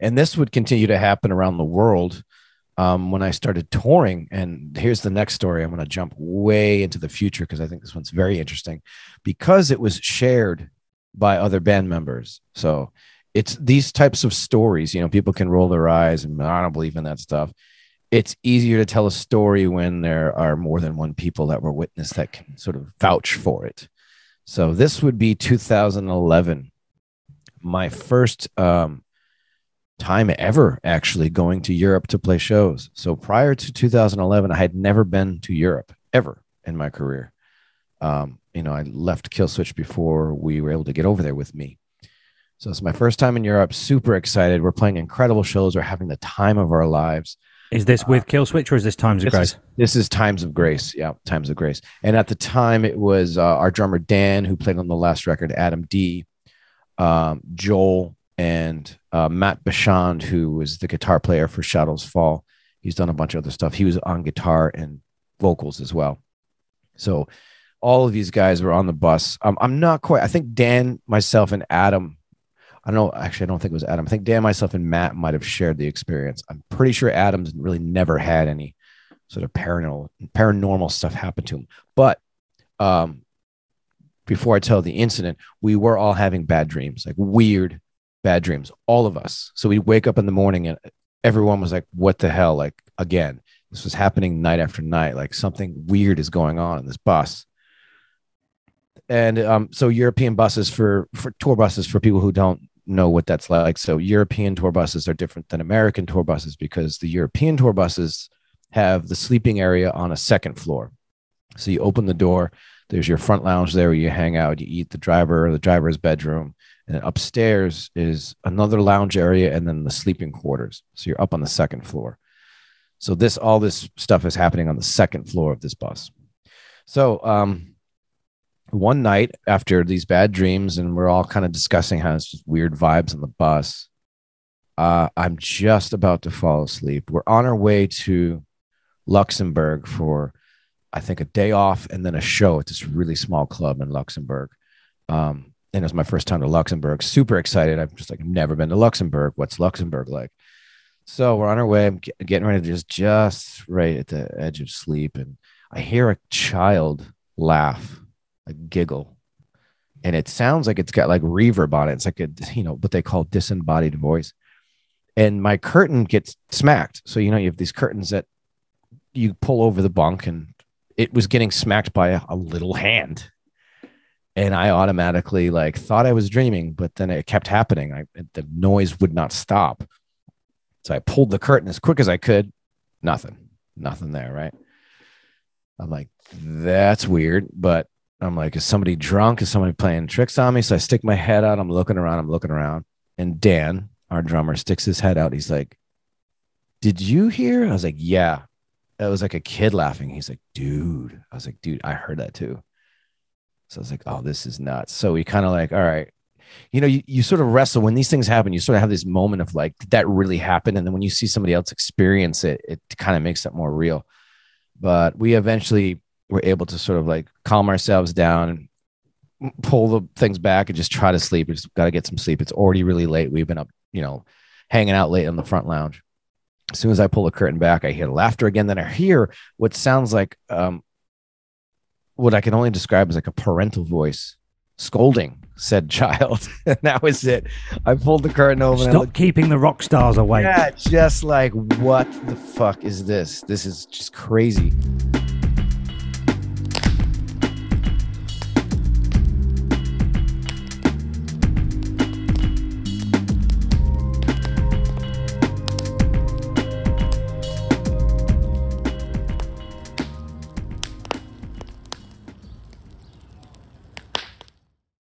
And this would continue to happen around the world um, when I started touring. And here's the next story. I'm going to jump way into the future because I think this one's very interesting because it was shared by other band members. So it's these types of stories, you know, people can roll their eyes and I don't believe in that stuff. It's easier to tell a story when there are more than one people that were witness that can sort of vouch for it. So this would be 2011, my first um, time ever actually going to Europe to play shows. So prior to 2011, I had never been to Europe ever in my career. Um, you know, I left Killswitch before we were able to get over there with me. So it's my first time in Europe. Super excited. We're playing incredible shows. We're having the time of our lives. Is this with Killswitch or is this Times of This Grace? is, this is Times of Grace. Yeah, Times of Grace. And at the time, it was uh, our drummer Dan, who played on the last record, Adam D, um, Joel, and uh, Matt Bachand, who was the guitar player for Shadows Fall. He's done a bunch of other stuff. He was on guitar and vocals as well. So all of these guys were on the bus. Um, I'm not quite. I think Dan, myself, and Adam. I don't know. Actually, I don't think it was Adam. I think Dan, myself, and Matt might have shared the experience. I'm pretty sure Adam's really never had any sort of paranormal paranormal stuff happen to him. But um, before I tell the incident, we were all having bad dreams, like weird bad dreams, all of us. So we wake up in the morning and everyone was like, "What the hell?" Like again, this was happening night after night. Like something weird is going on in this bus and um, so European buses for for tour buses for people who don't know what that's like. So European tour buses are different than American tour buses because the European tour buses have the sleeping area on a second floor. So you open the door, there's your front lounge there where you hang out, you eat the driver, the driver's bedroom, and upstairs is another lounge area and then the sleeping quarters. So you're up on the second floor. So this all this stuff is happening on the second floor of this bus. So um one night after these bad dreams and we're all kind of discussing how it's just weird vibes on the bus uh, i'm just about to fall asleep we're on our way to luxembourg for i think a day off and then a show at this really small club in luxembourg. Um, and it was my first time to luxembourg. Super excited. I'm just like i've never been to luxembourg. What's luxembourg like? So we're on our way. I'm getting ready to just just right at the edge of sleep. And i hear a child laugh a giggle. And it sounds like it's got like reverb on it. It's like a you know what they call disembodied voice. And my curtain gets smacked. So you know you have these curtains that you pull over the bunk and it was getting smacked by a, a little hand and i automatically like thought i was dreaming but then it kept happening I, the noise would not stop so i pulled the curtain as quick as i could nothing nothing there right i'm like that's weird but I'm like, is somebody drunk? Is somebody playing tricks on me? So I stick my head out. I'm looking around. I'm looking around. And Dan, our drummer, sticks his head out. He's like, Did you hear? I was like, Yeah. It was like a kid laughing. He's like, Dude. I was like, Dude, I heard that too. So I was like, Oh, this is nuts. So we kind of like, All right. You know, you, you sort of wrestle when these things happen. You sort of have this moment of like, Did that really happen? And then when you see somebody else experience it, it kind of makes it more real. But we eventually we're able to sort of like calm ourselves down and pull the things back and just try to sleep. We just got to get some sleep. It's already really late. We've been up, you know, hanging out late on the front lounge. As soon as I pull the curtain back, I hear laughter again. Then I hear what sounds like um, what I can only describe as like a parental voice scolding said child. and that was it. I pulled the curtain over. and Stop looked keeping the rock stars away. yeah, just like what the fuck is this? This is just crazy.